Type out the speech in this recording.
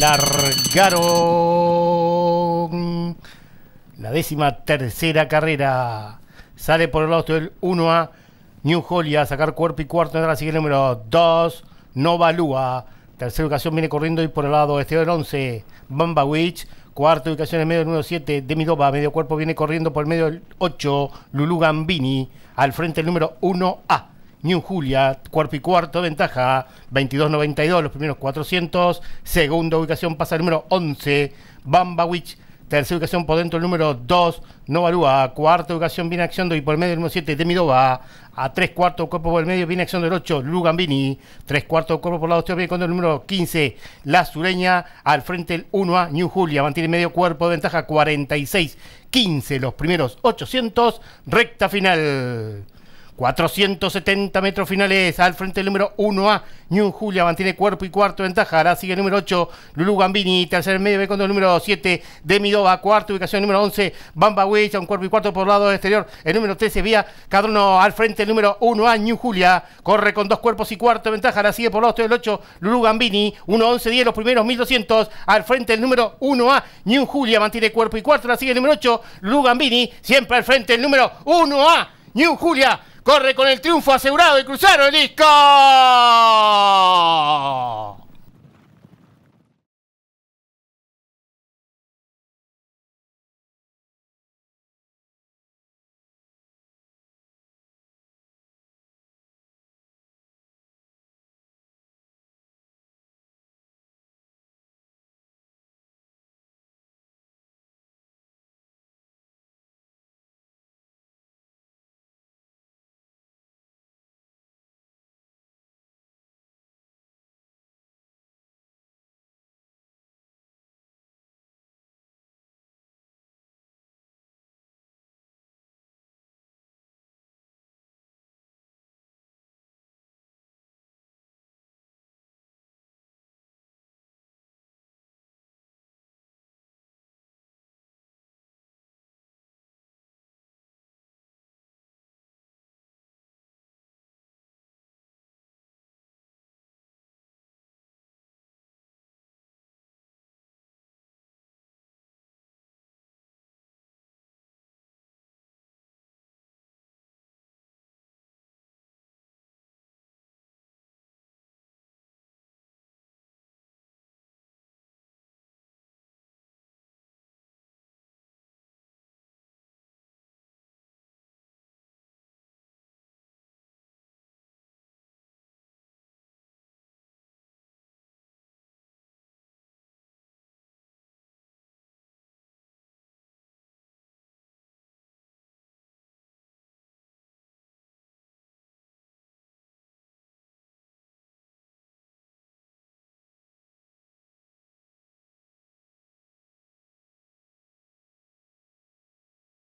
largaron la décima tercera carrera. Sale por el lado del 1A New Holly a sacar cuerpo y cuarto. Ahora sigue el número 2 Nova Lua. Tercera ubicación viene corriendo y por el lado este del 11 Bamba Witch. Cuarta ubicación en medio del número 7 Demidova. Medio cuerpo viene corriendo por el medio del 8 Lulu Gambini. Al frente el número 1A. New Julia, cuerpo y cuarto, ventaja 22.92, los primeros 400. Segunda ubicación pasa el número 11, Bamba Witch. Tercera ubicación por dentro el número 2, Novalúa. Cuarta ubicación viene acción y por el medio el número 7, Demidova. A tres cuartos cuerpo por el medio viene acción del 8, Lugambini. Tres cuartos cuerpo por lado viene con el número 15, La Sureña. Al frente el 1A, New Julia. Mantiene medio cuerpo de ventaja 46, 15 los primeros 800. Recta final. 470 metros finales al frente el número 1A. New Julia mantiene cuerpo y cuarto ventaja. Ahora sigue el número 8, Lulu Gambini. Tercer medio, con el número 7, Demidova. Cuarta ubicación, número 11, Bamba Witch. Un cuerpo y cuarto por el lado exterior. El número 13, Vía Cadrono al frente el número 1A, New Julia. Corre con dos cuerpos y cuarto ventaja. Ahora sigue por el lado del 8, Lulu Gambini. 1, 11, 10, los primeros 1200. Al frente el número 1A, New Julia mantiene cuerpo y cuarto. Ahora sigue el número 8, Lulu Gambini. Siempre al frente el número 1A, New Julia corre con el triunfo asegurado y cruzaron el disco.